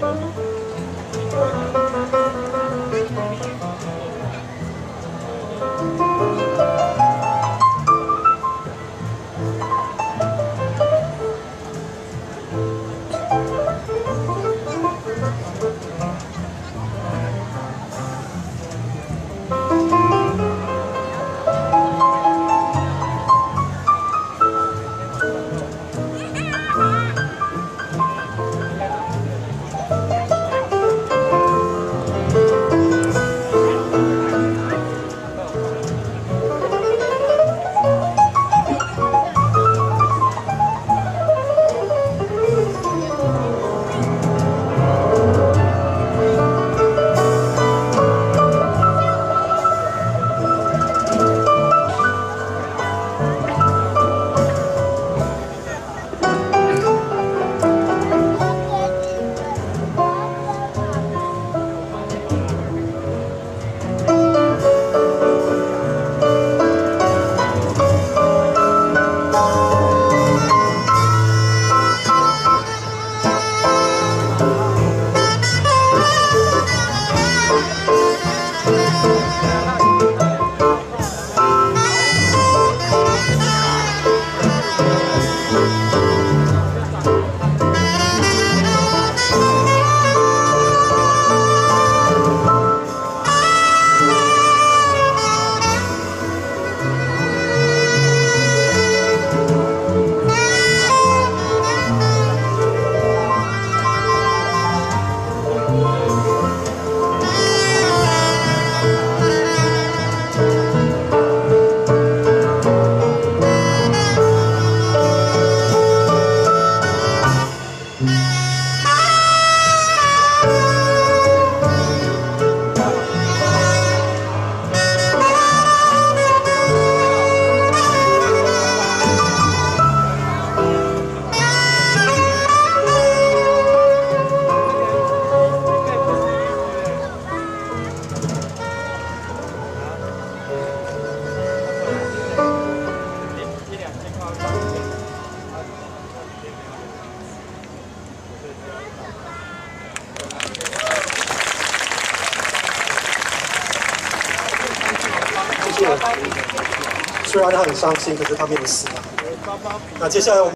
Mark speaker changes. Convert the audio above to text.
Speaker 1: Música 虽然他很伤心可是他没有死。啊那接下来我们